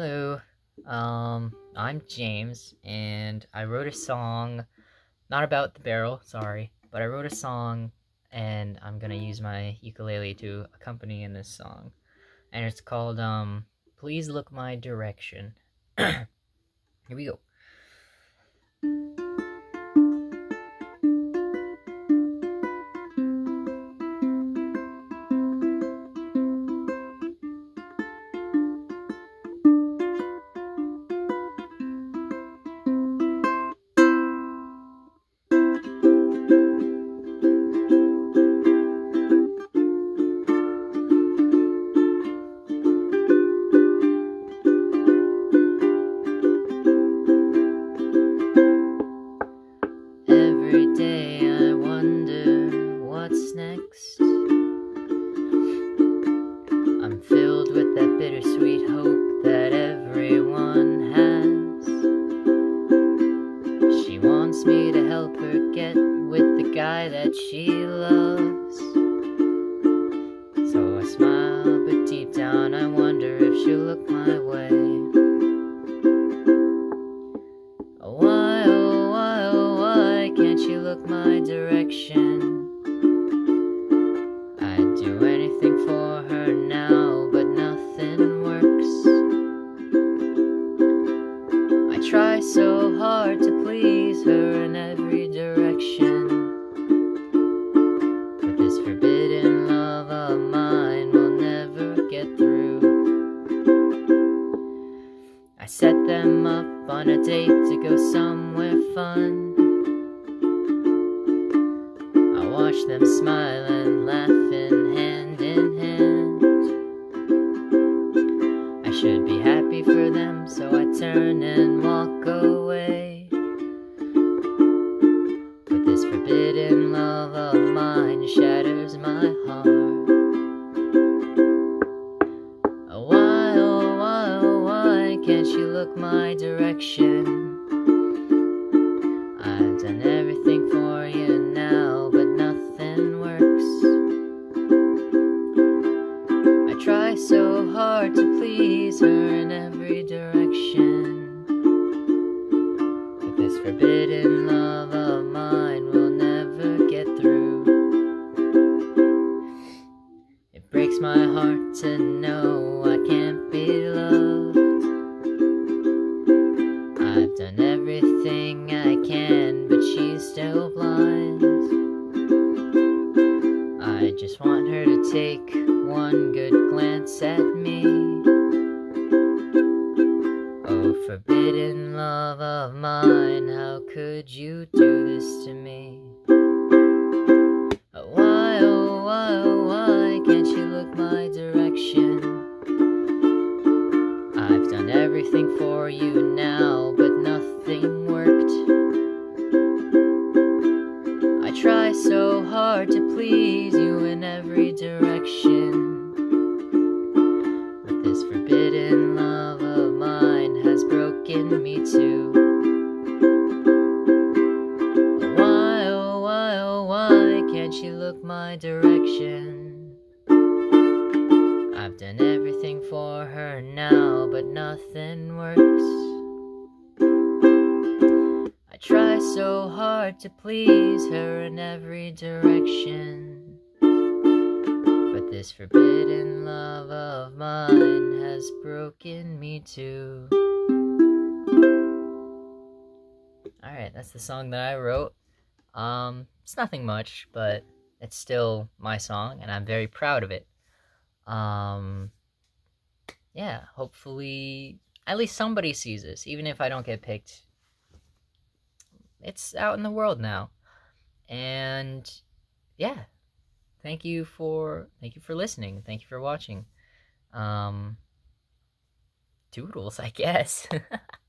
Hello. Um, I'm James, and I wrote a song, not about the barrel, sorry, but I wrote a song, and I'm gonna use my ukulele to accompany in this song. And it's called, um, Please Look My Direction. Here we go. She loves. So I smile, but deep down I wonder if she'll look my set them up on a date to go somewhere fun. I watch them smile and hand you look my direction? I've done everything for you now, but nothing works. I try so hard to please her in every direction. But this forbidden love of mine will never get through. It breaks my heart to know I can't be loved. Done everything I can, but she's still blind. I just want her to take one good glance at me. Oh, forbidden love of mine, how could you do this to me? Oh, why, oh, why, oh, why can't look my direction? I've done everything for you now, please you in every direction. But this forbidden love of mine has broken me too. Why, oh, why, oh, why can't she look my direction? I've done everything for her now, but nothing works. Try so hard to please her in every direction. But this forbidden love of mine has broken me too. Alright, that's the song that I wrote. Um, it's nothing much, but it's still my song, and I'm very proud of it. Um, yeah, hopefully, at least somebody sees this, even if I don't get picked. It's out in the world now, and yeah, thank you for thank you for listening. Thank you for watching. Um, doodles, I guess.